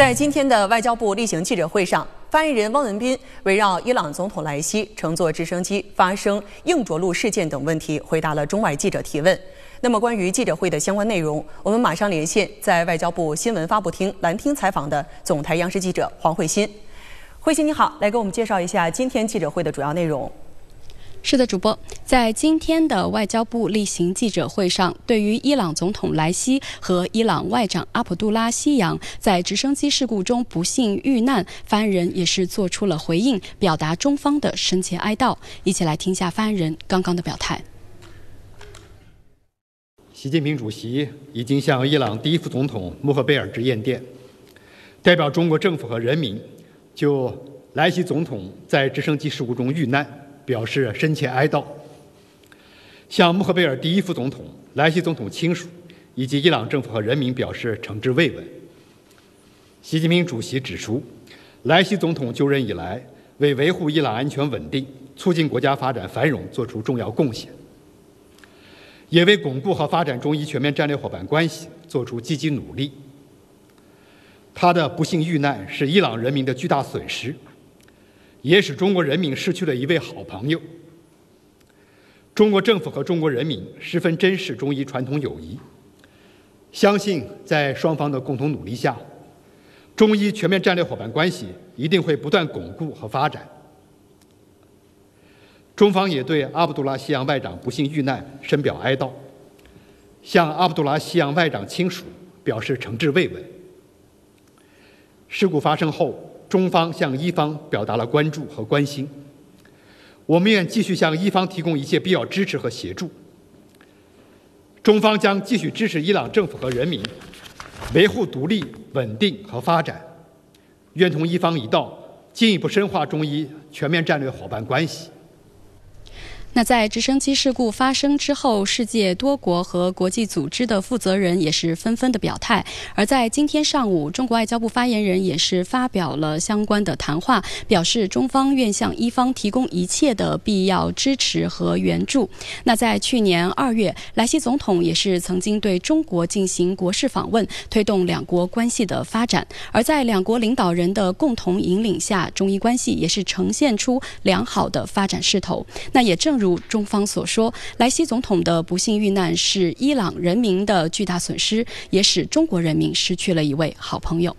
在今天的外交部例行记者会上，发言人汪文斌围绕伊朗总统莱西乘坐直升机发生硬着陆事件等问题，回答了中外记者提问。那么，关于记者会的相关内容，我们马上连线在外交部新闻发布厅蓝厅采访的总台央视记者黄慧欣。慧欣你好，来给我们介绍一下今天记者会的主要内容。是的，主播，在今天的外交部例行记者会上，对于伊朗总统莱西和伊朗外长阿卜杜拉希扬在直升机事故中不幸遇难，发言人也是做出了回应，表达中方的深切哀悼。一起来听一下发言人刚刚的表态。习近平主席已经向伊朗第一副总统穆赫贝尔致唁电，代表中国政府和人民就莱西总统在直升机事故中遇难。表示深切哀悼，向穆赫贝尔第一副总统、莱西总统亲属以及伊朗政府和人民表示诚挚慰问。习近平主席指出，莱西总统就任以来，为维护伊朗安全稳定、促进国家发展繁荣作出重要贡献，也为巩固和发展中伊全面战略伙伴关系作出积极努力。他的不幸遇难是伊朗人民的巨大损失。也使中国人民失去了一位好朋友。中国政府和中国人民十分珍视中伊传统友谊，相信在双方的共同努力下，中伊全面战略伙伴关系一定会不断巩固和发展。中方也对阿卜杜拉希扬外长不幸遇难深表哀悼，向阿卜杜拉希扬外长亲属表示诚挚慰问。事故发生后。中方向伊方表达了关注和关心，我们愿继续向伊方提供一切必要支持和协助。中方将继续支持伊朗政府和人民维护独立、稳定和发展，愿同伊方一道进一步深化中伊全面战略伙伴关系。那在直升机事故发生之后，世界多国和国际组织的负责人也是纷纷的表态。而在今天上午，中国外交部发言人也是发表了相关的谈话，表示中方愿向伊方提供一切的必要支持和援助。那在去年二月，莱西总统也是曾经对中国进行国事访问，推动两国关系的发展。而在两国领导人的共同引领下，中伊关系也是呈现出良好的发展势头。那也正。如中方所说，莱西总统的不幸遇难是伊朗人民的巨大损失，也使中国人民失去了一位好朋友。